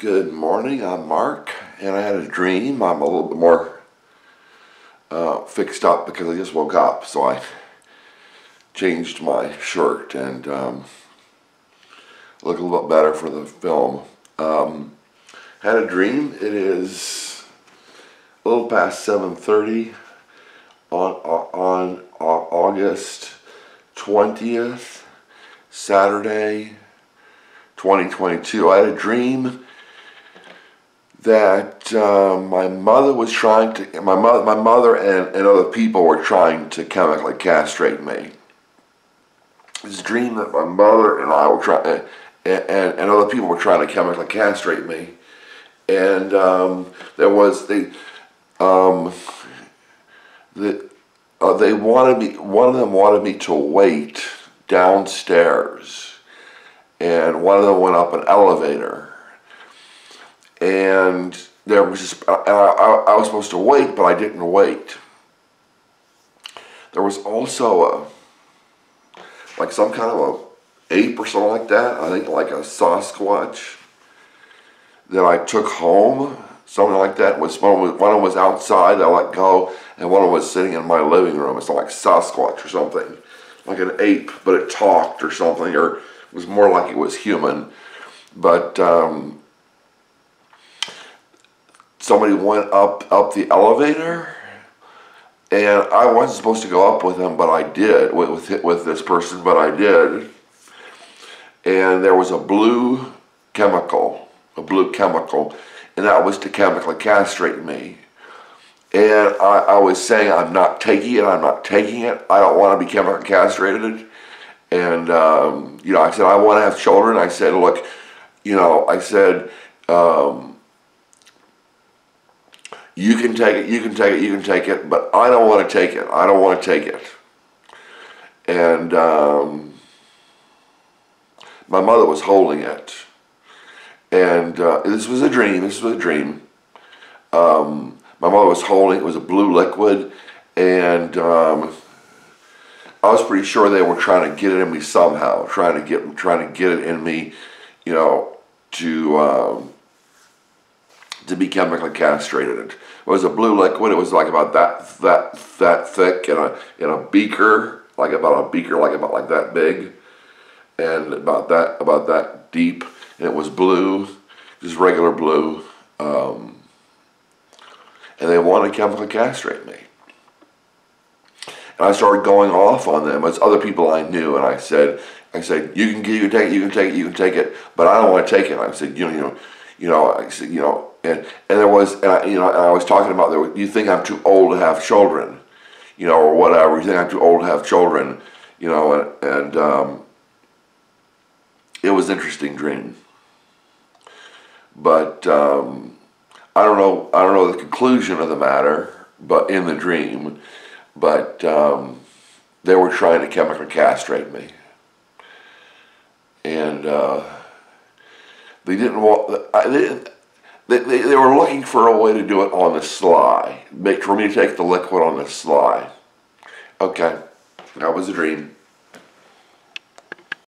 Good morning, I'm Mark, and I had a dream. I'm a little bit more uh, fixed up because I just woke up, so I changed my shirt and um, look a little bit better for the film. Um, had a dream. It is a little past 7.30 on, on, on August 20th, Saturday, 2022. I had a dream that uh, my mother was trying to, my mother, my mother and, and other people were trying to chemically castrate me. This dream that my mother and I were trying, and, and, and other people were trying to chemically castrate me. And um, there was, the, um, the, uh, they wanted me, one of them wanted me to wait downstairs. And one of them went up an elevator and there was just, I, I, I was supposed to wait, but I didn't wait. There was also a, like some kind of a ape or something like that. I think like a Sasquatch that I took home, something like that. Was one was, was outside, I let go, and one was sitting in my living room. It's like Sasquatch or something, like an ape, but it talked or something, or it was more like it was human. But um, somebody went up up the elevator and I wasn't supposed to go up with him, but I did with with, with this person, but I did. And there was a blue chemical, a blue chemical, and that was to chemically castrate me. And I, I was saying, I'm not taking it, I'm not taking it, I don't want to be chemically castrated. And, um, you know, I said, I want to have children. I said, look, you know, I said, um, you can take it, you can take it, you can take it, but I don't want to take it. I don't want to take it. And um, my mother was holding it. And uh, this was a dream. This was a dream. Um, my mother was holding it. was a blue liquid. And um, I was pretty sure they were trying to get it in me somehow, trying to get trying to get it in me, you know, to um, to be chemically castrated. It was a blue liquid. It was like about that that that thick in a in a beaker, like about a beaker, like about like that big, and about that about that deep. And it was blue, just regular blue. Um, and they wanted to chemically castrate me. And I started going off on them as other people I knew, and I said, I said, you can you can take it, you can take it, you can take it, but I don't want to take it. I said, you know, you know, you know, I said, you know, and and there was, and I, you know, I was talking about there. You think I'm too old to have children, you know, or whatever. You think I'm too old to have children, you know, and and um, it was an interesting dream. But um, I don't know. I don't know the conclusion of the matter, but in the dream, but um, they were trying to chemically castrate me, and. Uh, they didn't want. They, they, they were looking for a way to do it on the sly. Make for me to take the liquid on the sly. Okay, that was a dream.